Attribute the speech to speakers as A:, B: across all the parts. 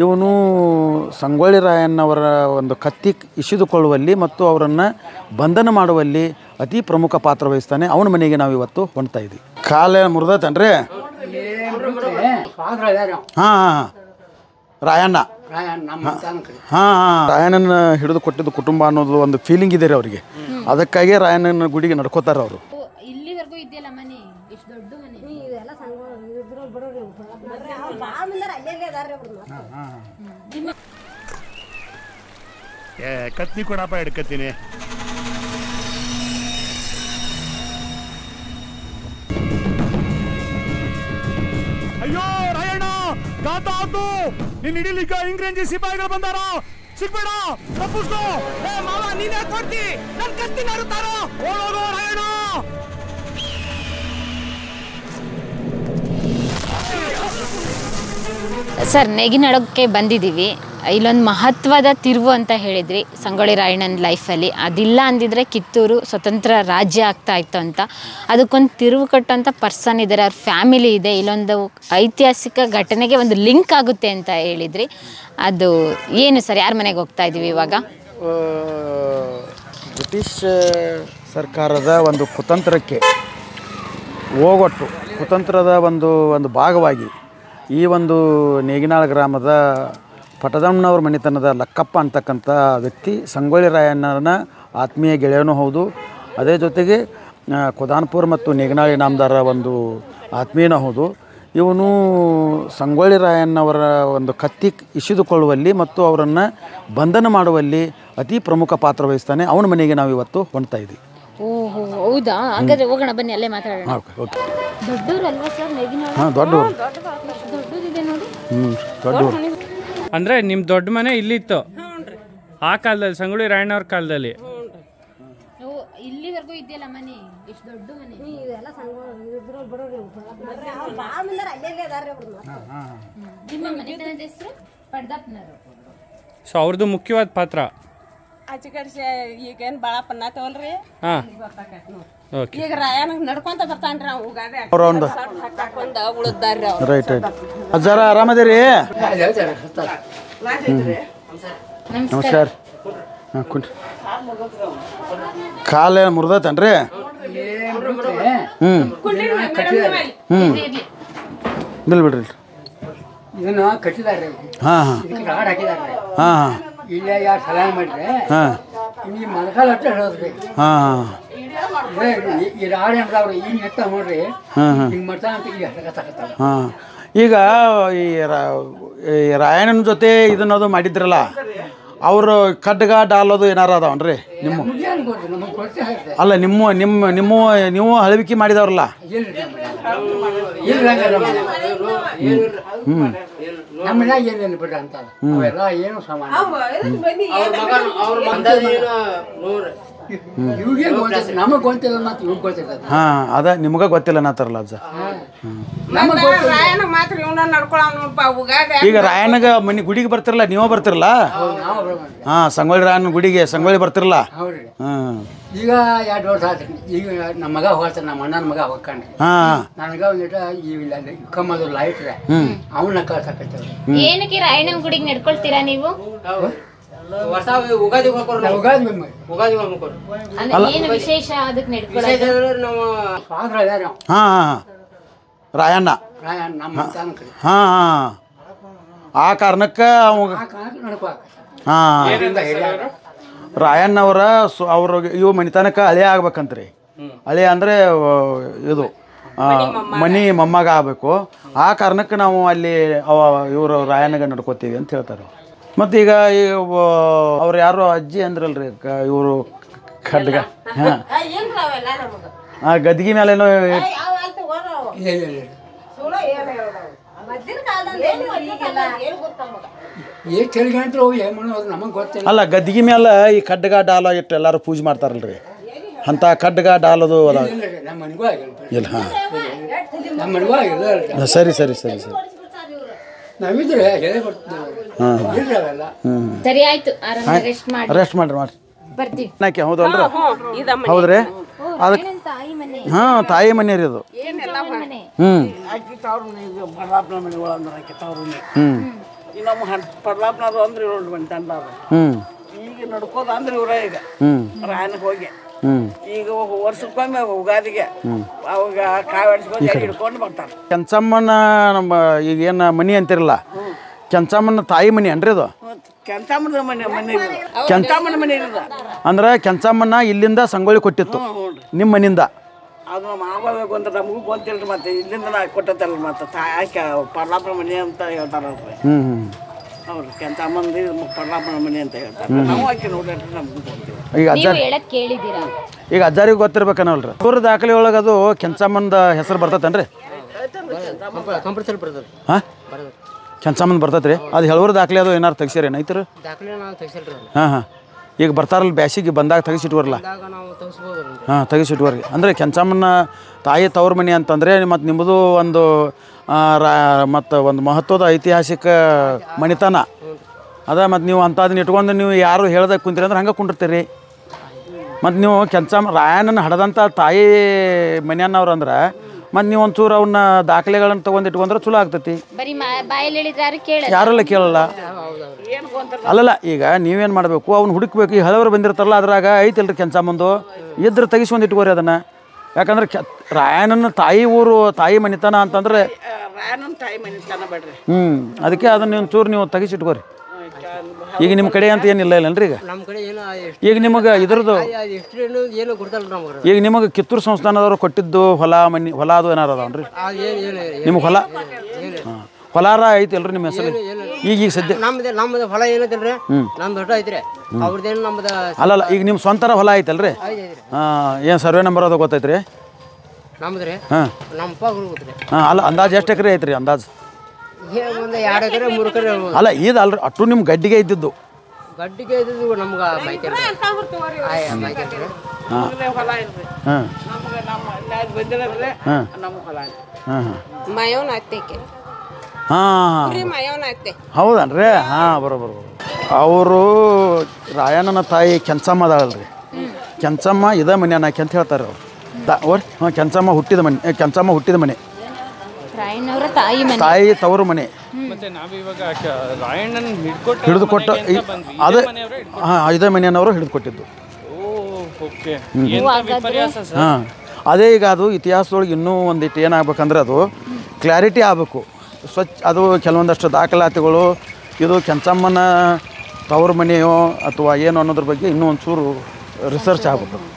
A: ಇವನು ಸಂಗೊಳ್ಳಿ ರಾಯಣ್ಣವರ ಒಂದು ಕತ್ತಿ ಇಸಿದುಕೊಳ್ಳುವಲ್ಲಿ ಮತ್ತು ಅವರನ್ನು ಬಂಧನ ಮಾಡುವಲ್ಲಿ ಅತಿ ಪ್ರಮುಖ ಪಾತ್ರ ವಹಿಸ್ತಾನೆ. ಅವನ ಮನೆಗೆ ನಾವು ಇವತ್ತು ಹೊಂಟ್ತಾ ಇದ್ವಿ ಕಾಲ ಮುರಿದತನ್ರಿ? ಹಾಂ ಹಾಂ ರಾಯಣ್ಣ.
B: ನಮ್ಮ ತನಕ
A: ಹಾಂ ಹಾಂ ರಾಯಣ್ಣನ ಹಿಡಿದು ಕೊಟ್ಟಿದ್ದು ಕುಟುಂಬ ಅನ್ನೋದು ಒಂದು ಫೀಲಿಂಗ್ ಇದೆ ರೀ ಅವರಿಗೆ ಅದಕ್ಕಾಗಿ ರಾಯಣ್ಣನ ಗುಡಿಗೆ ನಡ್ಕೋತಾರೆ ಅವರು
C: ಇಲ್ಲಿವರೆಗೂ ಇದೆಯಲ್ಲ ಮನೆ ಇಷ್ಟು ದೊಡ್ಡ ಮನೆ
D: ಇದೆಲ್ಲ ಸಂಘ ಇದ್ರ ಬರೋರಿ ಭಾಳ ಮಂದಾರ ಅಲ್ಲೇ ಅದಾರ್ರಿ ಅವ್ರು
E: ಏ ಕತ್ತಿ ಕೊಡಪ್ಪ, ಹಿಡ್ಕತ್ತೀನಿ. ಅಯ್ಯೋ, ರಾಯಣ್ಣ, ಗಾತ ಆತು. ನಿನ್ ಹಿಡಿಲಿಕ್ಕ ಇಂಗ್ರೇಜಿ ಸಿಪಾಯಿಗಳು ಬಂದಾರ. ಸಿಗ್ಬೇಡ, ತಪ್ಪಿಸ್ಕೋ. ಏ, ಮಾವ, ನೀನೇ ಕೊಡ್ತಿ ನನ್ ಕತ್ತಿ ತಾರೋ ರಾಯಣ್ಣ.
C: ಸರ್ ನೆಗಿನಡೋಕ್ಕೆ ಬಂದಿದ್ದೀವಿ. ಇಲ್ಲೊಂದು ಮಹತ್ವದ ತಿರುವು ಅಂತ ಹೇಳಿದ್ರಿ ಸಂಗೊಳ್ಳಿ ರಾಯಣ್ಣನ ಲೈಫಲ್ಲಿ ಅದಿಲ್ಲ ಅಂದಿದ್ರೆ ಕಿತ್ತೂರು ಸ್ವತಂತ್ರ ರಾಜ್ಯ ಆಗ್ತಾ ಇತ್ತು ಅಂತ. ಅದಕ್ಕೊಂದು ತಿರುವು ಕಟ್ಟೋಂಥ ಪರ್ಸನ್ ಇದ್ದಾರೆ ಅವ್ರ ಫ್ಯಾಮಿಲಿ ಇದೆ. ಇಲ್ಲೊಂದು ಐತಿಹಾಸಿಕ ಘಟನೆಗೆ ಒಂದು ಲಿಂಕ್ ಆಗುತ್ತೆ ಅಂತ ಹೇಳಿದ್ರಿ. ಅದು ಏನು ಸರ್, ಯಾರ ಮನೆಗೆ ಹೋಗ್ತಾ ಇದ್ದೀವಿ ಇವಾಗ?
A: ಬ್ರಿಟಿಷ್ ಸರ್ಕಾರದ ಒಂದು ಕುತಂತ್ರಕ್ಕೆ ಹೋಗೊಟ್ಟು, ಕುತಂತ್ರದ ಒಂದು ಒಂದು ಭಾಗವಾಗಿ ಈ ಒಂದು ನೇಗಿನಾಳ ಗ್ರಾಮದ ಪಟದಮ್ಮನವ್ರ ಮನೆತನದ ಲಕ್ಕಪ್ಪ ಅಂತಕ್ಕಂಥ ವ್ಯಕ್ತಿ ಸಂಗೊಳ್ಳಿ ರಾಯಣ್ಣನ ಆತ್ಮೀಯ ಗೆಳೆಯನೂ ಹೌದು. ಅದೇ ಜೊತೆಗೆ ಕುದಾನ್ಪುರ್ ಮತ್ತು ನೇಗಿನಾಳಿ ನಾಮದಾರ ಒಂದು ಆತ್ಮೀಯನೂ ಹೌದು. ಇವನು ಸಂಗೊಳ್ಳಿ ರಾಯಣ್ಣವರ ಒಂದು ಕತ್ತಿ ಇಸಿದುಕೊಳ್ಳುವಲ್ಲಿ ಮತ್ತು ಅವರನ್ನು ಬಂಧನ ಮಾಡುವಲ್ಲಿ ಅತಿ ಪ್ರಮುಖ ಪಾತ್ರ ವಹಿಸ್ತಾನೆ. ಅವನ ಮನೆಗೆ ನಾವು ಇವತ್ತು ಹೊಣ್ತಾ ಇದ್ದೀವಿ
C: ಓಹೋ. ಹೌದಾ? ಹಾಗಾದ್ರೆ ಹೋಗೋಣ ಬನ್ನಿ ಅಲ್ಲೇ ಮಾತಾಡೋಣ.
A: Okay okay.
C: ದೊಡ್ಡವ್ರು ಅಲ್ವಾ ಸರ್ ನೆಗಿನಾಳ
A: ಹಾಂ ದೊಡ್ಡವರು
C: ದೊಡ್ಡದಿದೆ ನೋಡಿ.
A: ಹ್ಞೂ ದೊಡ್ಡವರು
F: ಅಂದ್ರೆ ನಿಮ್ ದೊಡ್ಡ ಮನೆ ಇಲ್ಲಿತ್ತು? ಆ ಕಾಲದಲ್ಲಿ ಸಂಗೊಳ್ಳಿ ರಾಯಣ್ಣವ್ರ ಕಾಲದಲ್ಲಿ?
C: ಇಲ್ಲಿವರೆಗೂ ಇದೆಯಲ್ಲ ಮನೆ? ದೊಡ್ಡ ಮನೆ.
D: ಇದೆಲ್ಲ
C: ನಿಮ್ಮ ಮನೆತನದ ಹೆಸರು? ಪಡ್ದಪ್ಪನವರು.
F: ಸೊ ಅವ್ರದ್ದು ಮುಖ್ಯವಾದ ಪಾತ್ರ?
G: ಆಚೆ ಕಡೆ ಈಗೇನ್
F: ಓಕೆ
G: ಈಗ ನಡ್ಕೊಂತ ಬರ್ತಾನ್ರಿ ಹಾಕೊಂಡ ಅವ್ರು
A: ರೈಟ್ ರೈಟ್ ಅಜ್ಜಾರ ಆರಾಮದಿರಿ? ನಮಸ್ಕಾರ. ಹಾಂ ಕುಂಡ್ರಿ ಕಾಲ ಮುರಿದತನ್ರಿ? ಹ್ಞೂ ಹ್ಞೂ ಬಿಲ್ ಬಿಡ್ರಿ.
B: ಹಾ ಕಟ್ಟಿದಾರೆ
A: ಹಾಂ ಹಾಂ.
B: ಇದಕ್ಕೆ ಹಾಕಿದಾರೆ
A: ಹಾಂ ಹಾಂ.
B: ಇಲ್ಲೇ ಯಾರು ಸಲಹೆ ಮಾಡಿದ್ರೆ
A: ಹಾಂ.
B: ಈ
A: ಹಾಂ
B: ಈ- ಈಗ ನೆಟ್ಟ ನೋಡ್ರಿ
A: ಹಾಂ ಹಾಂ.
B: ಹಿಂಗ್ ಮಾಡ್ತಾ ಅಂತ ಈಗ ಹರಕತ್ತಾಕತ್ತಾವ
A: ಹಾಂ. ಈಗ ಈ ರಾಯಣನ ಈ ರಾಯಣ್ಣನ ಜೊತೆ ಇದನ್ನದು ಮಾಡಿದ್ರಲ್ಲ ಅವರು ಖಡ್ಗ ಡಾಲೋದು ಏನಾರ ಅದಾವನ್ರಿ? ನಿಮ್ಮ ಅಲ್ಲ ನಿಮ್ಮ ನಿಮ್ಮ ನಿಮ್ಮ ನೀವು ಹಳವಿಕೆ ಮಾಡಿದವ್ರಲ್ಲ? ಹ್ಞೂ ಹಾಂ ಅದ ನಿಮ್ಗ ಗೊತ್ತಿಲ್ಲ ಅನ್ನತ್ತಾರಲ್ಲ ಅಜ್ಜ.
B: ನಮಗೆ
G: ರಾಯನ ಮಾತ್ರ ಇವನ ನಡ್ಕೊಳವ್ ನೋಡ್ಪ
A: ಈಗ ರಾಯಣ್ಣಗ ಮನೆ ಗುಡಿಗೆ ಬರ್ತಿರಲ್ಲ ನೀವೇ ಬರ್ತಿರಲ್ಲ ಹಾ ಸಂಗೊಳ್ಳಿ ರಾಯನ ಗುಡಿಗೆ ಸಂಗೊಳ್ಳಿ ಬರ್ತಿರಲ್ಲ
B: ಈಗ ಎರಡು ವರ್ಷ ಆತ್ರಿ. ಈಗ ನಮ್ಮ ಮಗ ಹೋಗ್ತಾನೆ ನಮ್ಮ ಅಣ್ಣನ ಮಗ ಹೋಗ್ಕಂಡ್ರಿ
A: ನನಗ
B: ನನಗೆ ಒಂದಿಟ ಈ ಕಮ್ಮದು ಲೈಟ್ ಅವನ್ನ ಕಳ್ಸಕತ್ತೇವ್ರಿ
C: ಏನಕ್ಕೆ ರಾಯಣ್ಣನ ಗುಡಿಗೆ ನಡ್ಕೊಳ್ತೀರಾ ನೀವು?
H: ವರ್ಷ ಉಗಾದಿ
B: ನಾವು ಉಗಾದಿ ಒಮ್ಮೆ
H: ಉಗಾದಿ ಮಾಡ್ಕೊರಿ
C: ಅಂದ್ರೆ ಏನು ವಿಶೇಷ ಅದಕ್ಕೆ ನಡ್ಕೊಳ್ಳೋದು?
H: ನಾವು
B: ಫಾದ್ರ ಅದಾರ
A: ಹಾಂ ಹಾಂ ರಾಯಣ್ಣ.
B: ರಾಯ ನಮ್ಮ ತನಕ
A: ಹಾಂ ಹಾಂ. ಆ ಕಾರಣಕ್ಕೆ ಹಾಂ. ರಾಯಣ್ಣವರ ಸು ಅವ್ರ ಇವು ಮನಿತನಕ ಹಳೆ ಆಗ್ಬೇಕಂತ್ರಿ. ಹಳೆ ಅಂದರೆ ಇದು ಮನಿ ಮೊಮ್ಮಗ. ಆಗಬೇಕು. ಆ ಕಾರಣಕ್ಕೆ ನಾವು ಅಲ್ಲಿ ಅವ ಇವರು ರಾಯಣ್ಣಗ ನಡ್ಕೋತೀವಿ ಅಂತ ಹೇಳ್ತಾರೆ ಮತ್ತು ಈಗ ಈ ಅವ್ರು ಯಾರೋ ಅಜ್ಜಿ ಅಂದ್ರಲ್ರಿ ಇವರು ಖಡ್ಗ. ಹಾಂ. ಆ ಗದ್ಗಿ
B: ಮೇಲೆ
A: ಅಲ್ಲ ಗದ್ಗಿ ಮೇಲೆ ಈ ಖಡ್ಗ ಡಾಲ ಇಟ್ಟು ಎಲ್ಲರೂ ಪೂಜೆ ಮಾಡ್ತಾರಲ್ರಿ. ಅಂಥ ಖಡ್ಗ ಡಾಲದು ಅದ.
B: ಇಲ್ಲ
A: ಹಾಂ. ಸರಿ ಸರಿ ಸರಿ ಸರಿ.
B: ನಾವಿದ್ರೆ ಹೇಳಿ ಬರ್ತಿದ್ದೇವೆ.
C: ಸರಿ ಆಯ್ತು. ಆರಾಮ ರೆಸ್ಟ್ ಮಾಡಿ.
A: ರೆಸ್ಟ್ ಮಾಡ್ರಿ ಮಾಡ್ರಿ
C: ಬರ್ತೀವಿ
A: ನಾಕೆ ಹೌದಲ್ರಿ? ಹೌದ್ರಿ? ಅದಕ್ಕೆ
C: ಏನಂತ ತಾಯಿ ಮನೆ?
A: ಹಾಂ ತಾಯಿ ಮನೆ ರೀ ಅದು. ಹ್ಞೂ ಹ್ಞೂ
I: ನಮ್ಮ ಅಂದ್ರೆ ಬಂದು ತಂಡ
A: ಹ್ಞೂ
I: ಈಗ ನಡ್ಕೋದು ಅಂದ್ರೆ ಇವ್ರ ಈಗ.
A: ಹ್ಞೂ
I: ರಾಯನಿಗೆ ಹೋಗಿ.
A: ಹ್ಞೂ
I: ಈಗ ವರ್ಷಕ್ಕೊಮ್ಮೆ ಉಗಾದಿಗೆ ಅವಾಗ ಕಾಯಿ ಹಿಡ್ಕೊಂಡು ಬರ್ತಾರೆ.
A: ಕೆಂಚಮ್ಮನ ನಮ್ಮ ಈಗ ಏನ ಮನಿ ಅಂತಿರಲ್ಲ ಕೆಂಚಮ್ಮನ ತಾಯಿ ಮನಿ ಅನ್ರಿ ಅದು?
I: ಕೆಂಚಾಮನ ಮನೆ ಮನೆ ಕೆಂಚಾಮನ ಮನೆ
A: ಅಂದ್ರೆ ಕೆಂಚಮ್ಮನ ಇಲ್ಲಿಂದ ಸಂಗೊಳ್ಳಿ ಕೊಟ್ಟಿತ್ತು. ನಿಮ್ಮ ಮನಿಂದ
I: ಅದು ನಮ್ಮ ಮಾವ ಗೊಂತ ನಮಗೂ ಗೊತ್ತಿಲ್ಲ ಮತ್ತೆ ಇಲ್ಲಿಂದ ನಾ ಕೊಟ್ಟತ್ತಲ್ಲ ಮತ್ತೆ ತಾಯಿ ಪರ್ಲಾಪನ ಮನೆ ಅಂತ ಹೇಳ್ತಾರ
A: ಹ್ಞೂ
I: ಅವ್ರು ಕೆಂಚಾಮಂದಿ ಪರ್ಲಾಪನ ಮನೆ ಅಂತ ಹೇಳ್ತಾರೆ. ನಾವು ಆಕೆ ನೋಡ್ರಿ ನಮ್ಗೂ ಗೊತ್ತಿಲ್ಲ.
A: ಈಗ
C: ಅಜ್ಜಾರಿ
A: ಈಗ ಅಜ್ಜಾರಿಗೆ ಗೊತ್ತಿರ್ಬೇಕನ್ನಲ್ರಿ ಊರ ದಾಖಲೆ ಒಳಗೆ ಅದು ಕೆಂಚಮ್ಮಂದ ಹೆಸರು ಬರ್ತೈತೇನ್ರಿ?
H: ಕಂಪಲ್ಸರಿ ಬರ್ತದೆ
A: ಸಂಬಂಧ ಬರ್ತೈತೆ ರೀ ಅದು ಹೇಳೋರು ದಾಖಲೆ ಅದು ಏನಾರು ತೆಗ್ಸಿರಿ ಏನೈತ್ರಿ
H: ದಾಖಲೆ ನಾವು ತೆಗಿಸಲ್ರಿ ಅದು.
A: ಹಾಂ ಹಾಂ. ಈಗ ಬರ್ತಾರಲ್ಲ ಬ್ಯಾಸಿಗೆ ಬಂದಾಗ ತೆಗಿಸಿಟ್ವರಲ್ಲ
H: ತೆಗಿಸ್ಬೋದು
A: ಹಾಂ ತೆಗಿಸಿಟ್ವರ್ರಿ ಅಂದರೆ ಕೆಂಚಮ್ಮನ ತಾಯಿ ತವ್ರ ಮನೆ ಅಂತಂದರೆ ಮತ್ತು ನಿಮ್ಮದು ಒಂದು ರಾ ಮತ್ತು ಒಂದು ಮಹತ್ವದ ಐತಿಹಾಸಿಕ ಮಣಿತನ. ಅದ ಮತ್ತು ನೀವು ಅಂಥದನ್ನ ಇಟ್ಕೊಂಡು ನೀವು ಯಾರು ಹೇಳ್ದಾಗ ಕುಂತೀರಿ ಅಂದ್ರೆ ಹಂಗೆ ಕುಂಡಿರ್ತೀರಿ. ಮತ್ತು ನೀವು ಕೆಂಚಮ್ಮ ರಾಯಣ್ಣನ ಹಡದಂಥ ತಾಯಿ ಮನೆಯನ್ನವ್ರು ಅಂದ್ರೆ ಮತ್ತು ನೀವು ಒಂಚೂರು ಅವನ್ನ ದಾಖಲೆಗಳನ್ನ ತೊಗೊಂಡು ಇಟ್ಕೊಂಡ್ರೆ ಚಲೋ ಆಗ್ತೈತಿ.
C: ಬರೀ ಬಾಯಲ್ಲಿ ಹೇಳಿದ್ರೆ ಯಾರು ಕೇಳ
A: ಯಾರೆಲ್ಲ ಕೇಳಲ್ಲ. ಅಲ್ಲಲ್ಲ ಈಗ ನೀವೇನು ಮಾಡಬೇಕು ಅವ್ನು ಹುಡುಕ್ಬೇಕು ಈ ಹಲವರು ಬಂದಿರ್ತಾರಲ್ಲ ಅದ್ರಾಗ ಐತಿಲ್ರಿ ಕೆಂಚಮ್ಮಂದು ಇದ್ರೆ ತೆಗಿಸ್ಕೊಂಡು ಇಟ್ಕೋರಿ ಅದನ್ನು. ಯಾಕಂದ್ರೆ ಕೆ ರಾಯಣ್ಣನ ತಾಯಿ ಊರು ತಾಯಿ ಮನಿತನ ಅಂತಂದ್ರೆ
I: ಹ್ಮ್ ತಾಯಿ ಮನೆ ತನ ಬೇಡ್ರಿ.
A: ಹ್ಞೂ ಅದಕ್ಕೆ ಅದನ್ನು ನೀವು ಚೂರು ನೀವು ತೆಗಿಸಿಟ್ಕೋರಿ. ಈಗ ನಿಮ್ಮ ಕಡೆ ಅಂತ ಏನಿಲ್ಲ ಇಲ್ಲನ್ರಿ ಈಗ?
H: ನಮ್ಮ ಕಡೆ ಏನು
A: ಈಗ ನಿಮಗೆ ಇದ್ರದ್ದು
H: ಏನು ನಮ್ಗೆ
A: ಈಗ ನಿಮಗೆ ಕಿತ್ತೂರು ಸಂಸ್ಥಾನದವರು ಕೊಟ್ಟಿದ್ದು ಹೊಲ ಮನಿ ಹೊಲ ಅದು ಏನಾರು? ಅದಾವನ್ರಿ ನಿಮ್ಗೆ ಹೊಲ? ಹೊಲಾರ ಐತಿ ಅಲ್ರಿ ನಿಮ್ಮ ಹೆಸರು ಈಗ ಈಗ ಸದ್ಯ
H: ನಮ್ದು ನಮ್ದು ಹೊಲ ಏನೈತಿಲ್ರಿ? ನಮ್ದು ದೊಡ್ಡ ಐತ್ರಿ. ಅವ್ರದ್ದೇನು ನಮ್ದು
A: ಅಲ್ಲಲ್ಲ ಈಗ ನಿಮ್ಮ ಸ್ವಂತರ ಹೊಲ ಐತಲ್ರಿ? ಹಾಂ ಏನು ಸರ್ವೆ ನಂಬರ್ ಅದು ಗೊತ್ತೈತ್ರಿ?
H: ನಮ್ದು ರೀ
A: ಹಾಂ.
H: ನಮ್ಮ ಅಪ್ಪ ಗೊತ್ತ್ರಿ
A: ಹಾಂ ಅಲ್ಲ ಅಂದಾಜು ಎಷ್ಟು ಎಕರೆ ಐತ್ರಿ ಅಂದಾಜು? ಅಲ್ಲ ಇದು ಅಲ್ರಿ ಅಟ್ಟು ನಿಮ್ಮ ಗಡ್ಡಿಗೆ ಇದ್ದಿದ್ದು.
H: ಗಡ್ಡಿಗೆ ಇದ್ದಿದ್ದು ನಮ್ಗೆ
A: ಹೌದನ್ರಿ? ಹಾಂ ಬರೋಬರ್ ಅವರು ರಾಯಣ್ಣನ ತಾಯಿ ಕೆಂಚಮ್ಮ ಅದಾಳಲ್ರಿ. ಕೆಂಚಮ್ಮ ಇದ ಮನೆ ಅನ್ನಕ್ಕೆ ಅಂತ ಹೇಳ್ತಾರೆ ಅವ್ರು. ಓರ್ ಹಾಂ ಕೆಂಚಮ್ಮ ಹುಟ್ಟಿದ ಮನೆ ಕೆಂಚಮ್ಮ ಹುಟ್ಟಿದ ಮನೆ.
C: ರಾಯಣ್ಣವರ ತಾಯಿ ಮನೆ.
A: ತಾಯಿ ತವರು ಮನೆ.
F: ಮತ್ತೆ ನಾವಿವಾಗ ಕ- ರಾಯಣ್ಣನ್ ಹಿಡ್ಕೊಟ್ಟು
A: ಹಿಡಿದು ಕೊಟ್ಟ
F: ಮನೆಗೆ ಅಂತ ಬಂದ್ವಿ.
A: ಅದೇ ಹಾಂ ಇದೇ ಮನೆಯನ್ನವರು ಹಿಡಿದು ಕೊಟ್ಟಿದ್ದು
F: ಓಕೆ. ಎಂತ ವಿಪರ್ಯಾಸ ಸರ್?
A: ಹಾಂ. ಅದೇ ಈಗ ಅದು ಇತಿಹಾಸದೊಳಗೆ ಇನ್ನೂ ಒಂದಿಟ್ಟು ಏನಾಗ್ಬೇಕಂದ್ರೆ ಅದು ಕ್ಲಾರಿಟಿ ಆಗಬೇಕು. ಸ್ವಚ್ಛ ಅದು ಕೆಲವೊಂದಷ್ಟು ದಾಖಲಾತಿಗಳು ಇದು ಕೆಂಚಮ್ಮನ ತವರು ಮನೆಯೋ ಅಥವಾ ಏನು ಅನ್ನೋದ್ರ ಬಗ್ಗೆ ಇನ್ನೂ ಒಂಚೂರು ರಿಸರ್ಚ್ ಆಗಬೇಕು.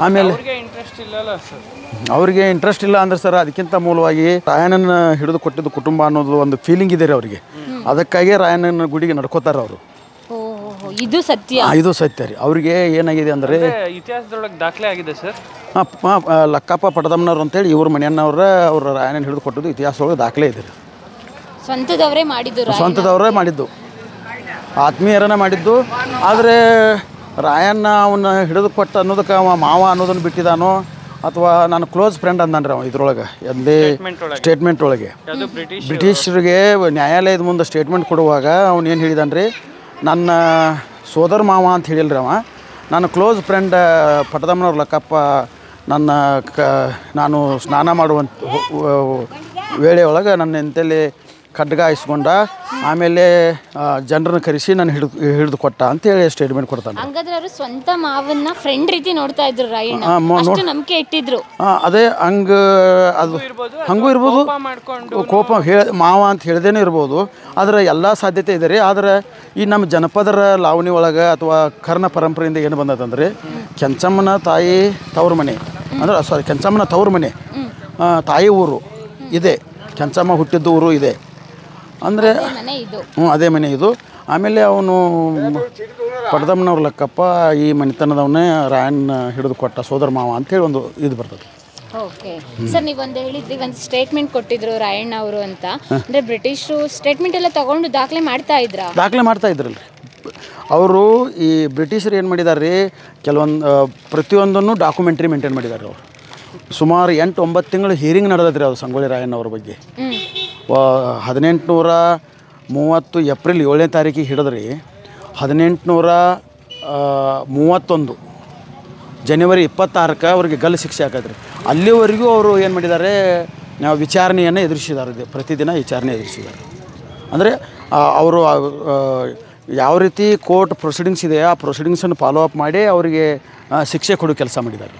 A: ಆಮೇಲೆ
F: ಅವ್ರಿಗೆ ಇಂಟ್ರೆಸ್ಟ್ ಇಲ್ಲ ಸರ್
A: ಅವರಿಗೆ ಇಂಟ್ರೆಸ್ಟ್ ಇಲ್ಲ ಅಂದ್ರೆ ಸರ್ ಅದಕ್ಕಿಂತ ಮೂಲವಾಗಿ ರಾಯಣ್ಣನ ಹಿಡಿದು ಕೊಟ್ಟಿದ್ದು ಕುಟುಂಬ ಅನ್ನೋದು ಒಂದು ಫೀಲಿಂಗ್ ಇದೆ ರೀ ಅವರಿಗೆ. ಅದಕ್ಕಾಗಿ ರಾಯಣ್ಣನ ಗುಡಿಗೆ ನಡ್ಕೋತಾರೆ ಅವರು.
C: ಹೋ, ಹೋ. ಇದು ಸತ್ಯ.
A: ಇದು ಸತ್ಯ ರೀ. ಅವ್ರಿಗೆ ಏನಾಗಿದೆ ಅಂದರೆ
F: ಇತಿಹಾಸದೊಳಗೆ ದಾಖಲೆ ಆಗಿದೆ ಸರ್
A: ಲಕ್ಕಪ್ಪ ಪಡದಮ್ಮನವ್ರು ಅಂತೇಳಿ ಇವ್ರ ಮನೆಯನ್ನವ್ರ ಅವ್ರ ರಾಯಣ್ಣನ ಹಿಡಿದು ಕೊಟ್ಟಿದ್ದು ಇತಿಹಾಸದೊಳಗೆ ದಾಖಲೆ ಇದೆ ರೀ.
C: ಸ್ವಂತದವರೇ ಮಾಡಿದ್ದು.
A: ಸ್ವಂತದವರೇ ಮಾಡಿದ್ದು. ಆತ್ಮೀಯರನ್ನ ಮಾಡಿದ್ದು. ಆದರೆ ರಾಯಣ್ಣ ಅವನ್ನ ಹಿಡಿದು ಕೊಟ್ಟ ಅನ್ನೋದಕ್ಕೆ ಅವ ಮಾವ ಅನ್ನೋದನ್ನು ಬಿಟ್ಟಿದಾನೋ ಅಥವಾ ನನ್ನ ಕ್ಲೋಸ್ ಫ್ರೆಂಡ್ ಅಂದಾನ್ರಿ ಅವ ಇದ್ರೊಳಗೆ ಎಲ್ಲೇ ಸ್ಟೇಟ್ಮೆಂಟ್ ಒಳಗೆ. ಬ್ರಿಟಿಷರಿಗೆ ನ್ಯಾಯಾಲಯದ ಮುಂದೆ ಸ್ಟೇಟ್ಮೆಂಟ್ ಕೊಡುವಾಗ ಅವ್ನು ಏನು ಹೇಳಿದಾನ್ರಿ ನನ್ನ ಸೋದರ ಮಾವ ಅಂತ ಹೇಳಿಲ್ರಿ ಅವ. ನನ್ನ ಕ್ಲೋಸ್ ಫ್ರೆಂಡ್ ಪಟದಮ್ಮನವ್ರ ಲಕ್ಕಪ್ಪ ನನ್ನ ಕ ನಾನು ಸ್ನಾನ ಮಾಡುವಂತ ವೇಳೆ ಒಳಗೆ ನನ್ನ ಎಂತಲ್ಲಿ ಖಡ್ಗ ಹಾಯಿಸ್ಕೊಂಡ ಆಮೇಲೆ ಜನರನ್ನ ಕರೆಸಿ ನಾನು ಹಿಡಿದು ಹಿಡಿದು ಕೊಟ್ಟ ಅಂತೇಳಿ ಸ್ಟೇಟ್ಮೆಂಟ್ ಕೊಡ್ತಾನೆ.
C: ಹಂಗಾದ್ರೆ ಅವರು ಸ್ವಂತ ಮಾವನ್ನ ಫ್ರೆಂಡ್ ರೀತಿ ನೋಡ್ತಾ ಇದ್ರು ರಾಯಣ್ಣ. ನಂಬಿಕೆ ಇಟ್ಟಿದ್ರು.
A: ಅದೇ ಹಂಗ ಅದು ಹಂಗೂ ಇರ್ಬೋದು ಕೋಪ ಹೇಳ ಮಾವ ಅಂತ ಹೇಳ್ದೇನೆ ಇರ್ಬೋದು. ಆದರೆ ಎಲ್ಲ ಸಾಧ್ಯತೆ ಇದೆ ರೀ. ಆದರೆ ಈ ನಮ್ಮ ಜನಪದರ ಲಾವಣಿ ಒಳಗೆ ಅಥವಾ ಕರ್ಣ ಪರಂಪರೆಯಿಂದ ಏನು ಬಂದದಂದ್ರೆ ಕೆಂಚಮ್ಮನ ತಾಯಿ ತವ್ರ ಮನೆ. ಅಂದ್ರೆ ಸಾರಿ ಕೆಂಚಮ್ಮನ ತವ್ರ ಮನೆ. ತಾಯಿ ಊರು ಇದೆ. ಕೆಂಚಮ್ಮ ಹುಟ್ಟಿದ್ದ ಊರು ಇದೆ. ಅಂದರೆ ಹ್ಞೂ ಅದೇ ಮನೆ ಇದು. ಆಮೇಲೆ ಅವನು ಪಡ್ದಮ್ಮನವ್ರ ಲೆಕ್ಕಪ್ಪ ಈ ಮನೆತನದವನೇ ರಾಯಣ್ಣ ಹಿಡಿದು ಕೊಟ್ಟ ಸೋದರ ಮಾವ ಅಂತೇಳಿ ಒಂದು ಇದು ಬರ್ತದೆ.
C: ಓಕೆ. ಸರ್ ನೀವೊಂದು ಹೇಳಿದ್ರಿ ಒಂದು ಸ್ಟೇಟ್ಮೆಂಟ್ ಕೊಟ್ಟಿದ್ರು ರಾಯಣ್ಣ ಅವರು ಅಂತ. ಅಂದ್ರೆ ಬ್ರಿಟಿಷರು ಸ್ಟೇಟ್ಮೆಂಟ್ ಎಲ್ಲ ತಗೊಂಡು ದಾಖಲೆ ಮಾಡ್ತಾ ಇದ್ರಲ್ಲ
A: ದಾಖಲೆ ಮಾಡ್ತಾ ಇದ್ರಲ್ರಿ. ಅವರು ಈ ಬ್ರಿಟಿಷರು ಏನು ಮಾಡಿದ್ದಾರೆ ರೀ ಕೆಲವೊಂದು ಪ್ರತಿಯೊಂದನ್ನು ಡಾಕ್ಯುಮೆಂಟ್ರಿ ಮೇಂಟೈನ್ ಮಾಡಿದ್ದಾರೆ ಅವರು. ಸುಮಾರು ಎಂಟು ಒಂಬತ್ತು ತಿಂಗಳು ಹೀರಿಂಗ್ ನಡೆದದ್ರಿ ಅದು ಸಂಗೊಳ್ಳಿ ರಾಯಣ್ಣವ್ರ ಬಗ್ಗೆ. ಹದಿನೆಂಟುನೂರ ಮೂವತ್ತು ಏಪ್ರಿಲ್ ಏಳನೇ ತಾರೀಕಿಗೆ ಹಿಡಿದ್ರಿ, ಹದಿನೆಂಟುನೂರ ಮೂವತ್ತೊಂದು ಜನವರಿ ಇಪ್ಪತ್ತಾರಕ್ಕೆ ಅವ್ರಿಗೆ ಗಲ್ಲು ಶಿಕ್ಷೆ ಹಾಕಿದ್ರಿ. ಅಲ್ಲಿವರೆಗೂ ಅವರು ಏನು ಮಾಡಿದ್ದಾರೆ ನಾವು ವಿಚಾರಣೆಯನ್ನು ಎದುರಿಸಿದ್ದಾರೆ ಪ್ರತಿದಿನ ವಿಚಾರಣೆ ಎದುರಿಸಿದ್ದಾರೆ ಅಂದರೆ ಅವರು ಯಾವ ರೀತಿ ಕೋರ್ಟ್ ಪ್ರೊಸೀಡಿಂಗ್ಸ್ ಇದೆ ಆ ಪ್ರೊಸೀಡಿಂಗ್ಸನ್ನು ಫಾಲೋ ಅಪ್ ಮಾಡಿ ಅವರಿಗೆ ಶಿಕ್ಷೆ ಕೊಡೋ ಕೆಲಸ ಮಾಡಿದ್ದಾರೆ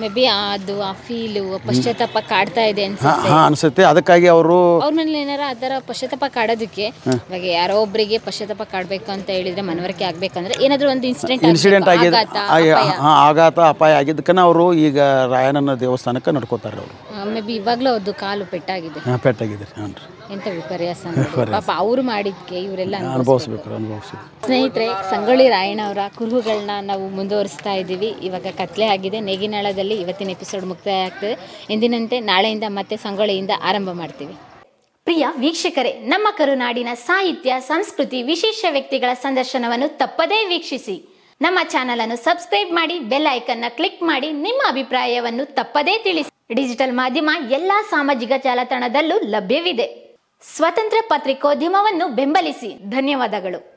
C: ಮೇ ಬಿ ಅದು ಆ ಫೀಲು ಪಶ್ಚಾತ್ತಾಪ ಕಾಡ್ತಾ ಇದೆ ಅನ್ಸುತ್ತೆ.
A: ಹಾಂ ಅನಿಸುತ್ತೆ. ಅದಕ್ಕಾಗಿ ಅವರು
C: ಅವ್ರ ಮನೇಲಿ ಏನಾರ ಆ ಥರ ಪಶ್ಚಾತ್ತಾಪ ಕಾಡೋದಕ್ಕೆ ಇವಾಗ ಯಾರೋ ಒಬ್ಬರಿಗೆ ಪಶ್ಚಾತ್ತಾಪ ಕಾಡಬೇಕು ಅಂತ ಹೇಳಿದ್ರೆ ಮನವರಿಕೆ ಆಗ್ಬೇಕಂದ್ರೆ ಏನಾದರೂ ಒಂದು ಇನ್ಸಿಡೆಂಟ್
A: ಇನ್ಸಿಡೆಂಟ್ ಆಗಿದೆ.
C: ಆಘಾತ
A: ಅಪಾಯ. ಆಗಿದ್ದಕ್ಕನ ಅವರು ಈಗ ರಾಯಣ್ಣನ ದೇವಸ್ಥಾನಕ್ಕೆ ನಡ್ಕೋತಾರೆ ಅವರು.
C: ಮೇ ಬಿ ಇವಾಗಲೂ ಅದು ಕಾಲು ಪೆಟ್ಟಾಗಿದೆ.
A: ಹಾಂ ಪೆಟ್ಟಾಗಿದೆ. ಹಾಂ ರೀ.
C: ಎಂತ ವಿಪರ್ಯಾಸ. ಪಾಪ ಅವ್ರು ಮಾಡಿದ್ಕೆ ಇವರೆಲ್ಲ
A: ಅನುಭವಿಸ್ಬೇಕು. ಅನುಭವಿಸ್ಬೇಕು
C: ಸ್ನೇಹಿತರೆ ಸಂಗೊಳ್ಳಿ ರಾಯಣ್ಣವರ ಕುರುಹುಗಳನ್ನ ನಾವು ಮುಂದುವರಿಸ್ತಾ ಇದ್ದೀವಿ. ಇವಾಗ ಕತ್ಲೆ ಆಗಿದೆ. ನೆಗಿನಾಳದಲ್ಲಿ ಇವತ್ತಿನ ಎಪಿಸೋಡ್ ಮುಕ್ತಾಯ ಆಗ್ತದೆ ಎಂದಿನಂತೆ ನಾಳೆಯಿಂದ ಮತ್ತೆ ಸಂಗೊಳ್ಳಿಯಿಂದ ಆರಂಭ ಮಾಡ್ತೀವಿ. ಪ್ರಿಯ ವೀಕ್ಷಕರೇ ನಮ್ಮ ಕರುನಾಡಿನ ಸಾಹಿತ್ಯ ಸಂಸ್ಕೃತಿ ವಿಶೇಷ ವ್ಯಕ್ತಿಗಳ ಸಂದರ್ಶನವನ್ನು ತಪ್ಪದೇ ವೀಕ್ಷಿಸಿ. ನಮ್ಮ ಚಾನಲ್ ಅನ್ನು ಸಬ್ಸ್ಕ್ರೈಬ್ ಮಾಡಿ ಬೆಲ್ ಐಕನ್ನ ಕ್ಲಿಕ್ ಮಾಡಿ ನಿಮ್ಮ ಅಭಿಪ್ರಾಯವನ್ನು ತಪ್ಪದೇ ತಿಳಿಸಿ. ಡಿಜಿಟಲ್ ಮಾಧ್ಯಮ ಎಲ್ಲಾ ಸಾಮಾಜಿಕ ಜಾಲತಾಣದಲ್ಲೂ ಲಭ್ಯವಿದೆ. ಸ್ವತಂತ್ರ ಪತ್ರಿಕೋದ್ಯಮವನ್ನು ಬೆಂಬಲಿಸಿ. ಧನ್ಯವಾದಗಳು.